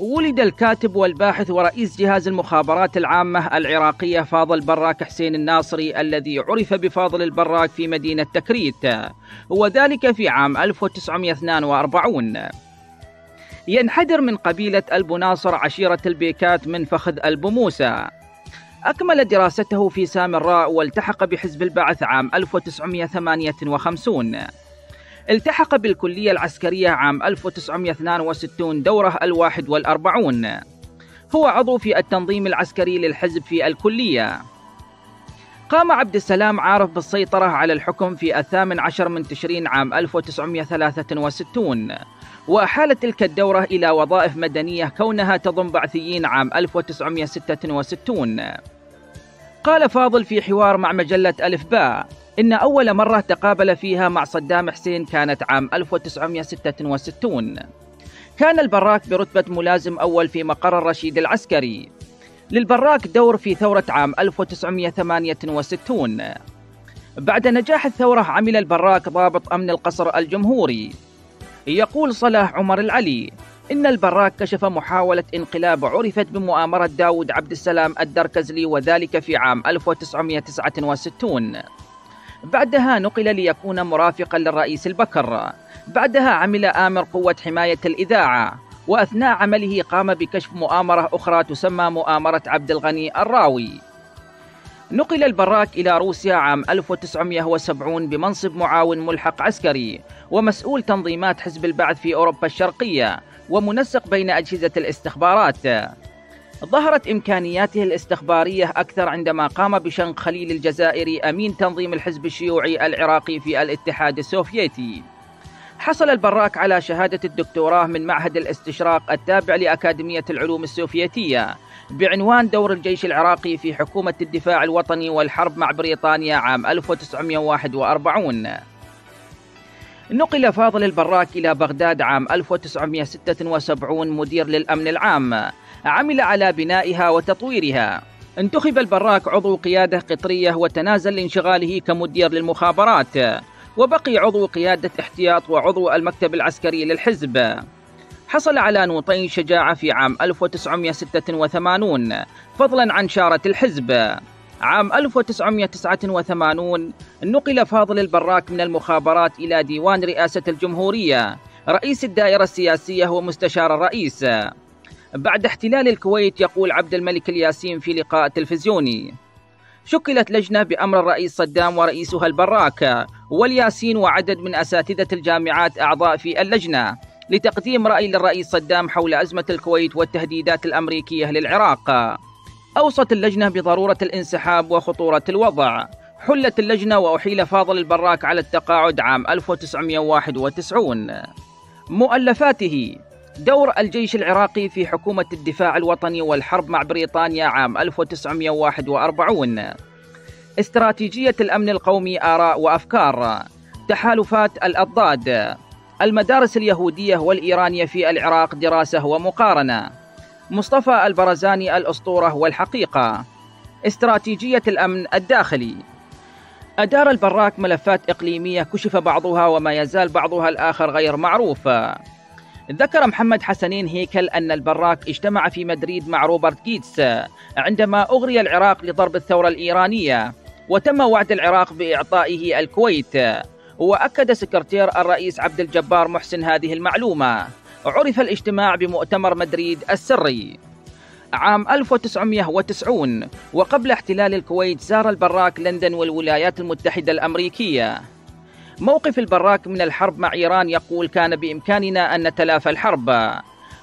ولد الكاتب والباحث ورئيس جهاز المخابرات العامة العراقية فاضل براك حسين الناصري الذي عرف بفاضل البراك في مدينة تكريت وذلك في عام 1942 ينحدر من قبيلة البناصر عشيرة البيكات من فخذ البموسى. أكمل دراسته في سامراء والتحق بحزب البعث عام 1958 التحق بالكلية العسكرية عام 1962 دوره الواحد والأربعون. هو عضو في التنظيم العسكري للحزب في الكلية. قام عبد السلام عارف بالسيطرة على الحكم في الثامن عشر من تشرين عام 1963 وأحال تلك الدورة إلى وظائف مدنية كونها تضم بعثيين عام 1966 قال فاضل في حوار مع مجلة ألف باء. إن أول مرة تقابل فيها مع صدام حسين كانت عام 1966 كان البراك برتبة ملازم أول في مقر الرشيد العسكري. للبراك دور في ثورة عام 1968 بعد نجاح الثورة عمل البراك ضابط أمن القصر الجمهوري. يقول صلاح عمر العلي إن البراك كشف محاولة انقلاب عرفت بمؤامرة داود عبد السلام الدركزلي وذلك في عام 1969 بعدها نقل ليكون مرافقا للرئيس البكر. بعدها عمل آمر قوة حماية الإذاعة وأثناء عمله قام بكشف مؤامرة أخرى تسمى مؤامرة عبد الغني الراوي. نقل البراك إلى روسيا عام 1970 بمنصب معاون ملحق عسكري ومسؤول تنظيمات حزب البعث في أوروبا الشرقية ومنسق بين أجهزة الاستخبارات. ظهرت إمكانياته الاستخبارية أكثر عندما قام بشنق خليل الجزائري أمين تنظيم الحزب الشيوعي العراقي في الاتحاد السوفيتي. حصل البراك على شهادة الدكتوراه من معهد الاستشراق التابع لأكاديمية العلوم السوفيتية بعنوان دور الجيش العراقي في حكومة الدفاع الوطني والحرب مع بريطانيا عام 1941 نقل فاضل البراك إلى بغداد عام 1976 مدير للأمن العام. عمل على بنائها وتطويرها. انتخب البراك عضو قيادة قطرية وتنازل لانشغاله كمدير للمخابرات. وبقي عضو قيادة احتياط وعضو المكتب العسكري للحزب. حصل على نوطي شجاعة في عام 1986 فضلا عن شارة الحزب. عام 1989 نقل فاضل البراك من المخابرات إلى ديوان رئاسة الجمهورية. رئيس الدائرة السياسية ومستشار الرئيس. بعد احتلال الكويت يقول عبد الملك الياسين في لقاء تلفزيوني شكلت لجنة بأمر الرئيس صدام ورئيسها البراك والياسين وعدد من أساتذة الجامعات أعضاء في اللجنة لتقديم رأي للرئيس صدام حول أزمة الكويت والتهديدات الأمريكية للعراق. أوصت اللجنة بضرورة الانسحاب وخطورة الوضع. حلت اللجنة وأحيل فاضل البراك على التقاعد عام 1991 مؤلفاته دور الجيش العراقي في حكومة الدفاع الوطني والحرب مع بريطانيا عام 1941 استراتيجية الأمن القومي آراء وأفكار. تحالفات الأضداد. المدارس اليهودية والإيرانية في العراق دراسة ومقارنة. مصطفى البرزاني الأسطورة والحقيقة. استراتيجية الأمن الداخلي. أدار البراك ملفات إقليمية كشف بعضها وما يزال بعضها الآخر غير معروف. ذكر محمد حسنين هيكل أن البراك اجتمع في مدريد مع روبرت جيتس عندما أغري العراق لضرب الثورة الإيرانية وتم وعد العراق بإعطائه الكويت. وأكد سكرتير الرئيس عبد الجبار محسن هذه المعلومة عرف الاجتماع بمؤتمر مدريد السري. عام 1990 وقبل احتلال الكويت زار البراك لندن والولايات المتحدة الأمريكية. موقف البراك من الحرب مع إيران يقول كان بإمكاننا أن نتلافى الحرب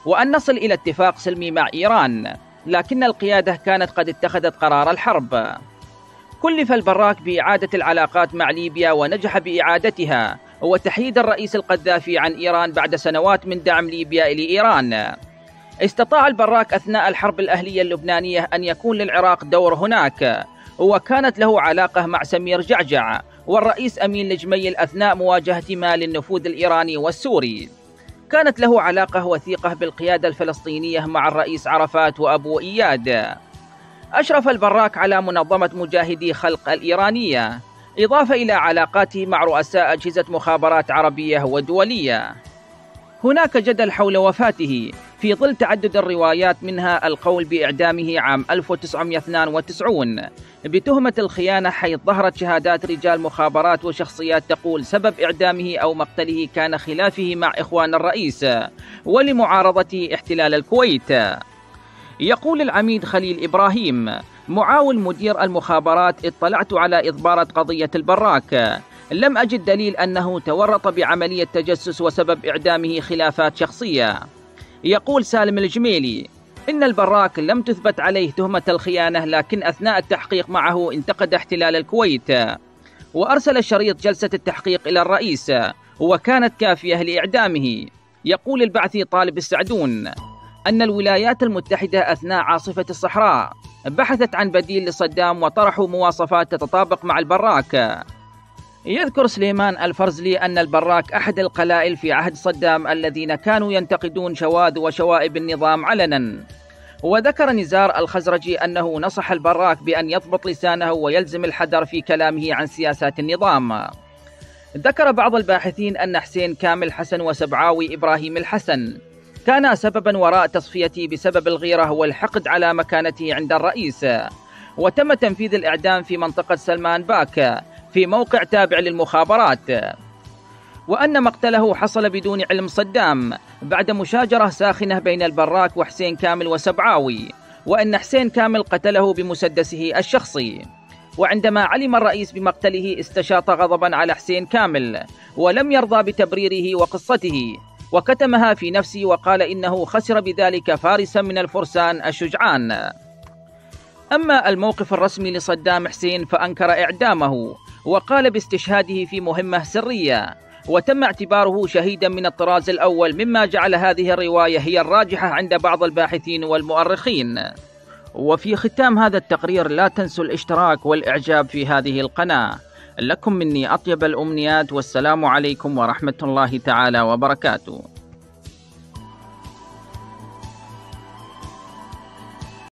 وأن نصل إلى اتفاق سلمي مع إيران لكن القيادة كانت قد اتخذت قرار الحرب. كلف البراك بإعادة العلاقات مع ليبيا ونجح بإعادتها وتحييد الرئيس القذافي عن إيران بعد سنوات من دعم ليبيا لإيران. استطاع البراك أثناء الحرب الأهلية اللبنانية أن يكون للعراق دور هناك وكانت له علاقة مع سمير جعجع والرئيس أمين الجميل أثناء مواجهة ما للنفوذ الإيراني والسوري. كانت له علاقة وثيقة بالقيادة الفلسطينية مع الرئيس عرفات وأبو إياد. أشرف البراك على منظمة مجاهدي خلق الإيرانية. إضافة إلى علاقاته مع رؤساء أجهزة مخابرات عربية ودولية. هناك جدل حول وفاته. في ظل تعدد الروايات منها القول بإعدامه عام 1992 بتهمة الخيانة حيث ظهرت شهادات رجال مخابرات وشخصيات تقول سبب إعدامه أو مقتله كان خلافه مع إخوان الرئيس ولمعارضة احتلال الكويت. يقول العميد خليل إبراهيم معاون مدير المخابرات اطلعت على إضبارة قضية البراك. لم أجد دليل أنه تورط بعملية تجسس وسبب إعدامه خلافات شخصية. يقول سالم الجميلي إن البراك لم تثبت عليه تهمة الخيانة لكن أثناء التحقيق معه انتقد احتلال الكويت. وأرسل شريط جلسة التحقيق إلى الرئيس وكانت كافية لإعدامه. يقول البعثي طالب السعدون أن الولايات المتحدة أثناء عاصفة الصحراء بحثت عن بديل لصدام وطرحوا مواصفات تتطابق مع البراك. يذكر سليمان الفرزلي أن البراك أحد القلائل في عهد صدام الذين كانوا ينتقدون شواذ وشوائب النظام علنا. وذكر نزار الخزرجي أنه نصح البراك بأن يضبط لسانه ويلزم الحذر في كلامه عن سياسات النظام. ذكر بعض الباحثين أن حسين كامل حسن وسبعاوي إبراهيم الحسن كانا سببا وراء تصفيته بسبب الغيرة والحقد على مكانته عند الرئيس. وتم تنفيذ الإعدام في منطقة سلمان باك. في موقع تابع للمخابرات. وأن مقتله حصل بدون علم صدام بعد مشاجرة ساخنة بين البراك وحسين كامل وسبعاوي وأن حسين كامل قتله بمسدسه الشخصي. وعندما علم الرئيس بمقتله استشاط غضبا على حسين كامل ولم يرضى بتبريره وقصته. وكتمها في نفسه وقال إنه خسر بذلك فارسا من الفرسان الشجعان. أما الموقف الرسمي لصدام حسين فأنكر إعدامه وقال باستشهاده في مهمة سرية. وتم اعتباره شهيدا من الطراز الأول مما جعل هذه الرواية هي الراجحة عند بعض الباحثين والمؤرخين. وفي ختام هذا التقرير لا تنسوا الاشتراك والإعجاب في هذه القناة. لكم مني أطيب الأمنيات والسلام عليكم ورحمة الله تعالى وبركاته.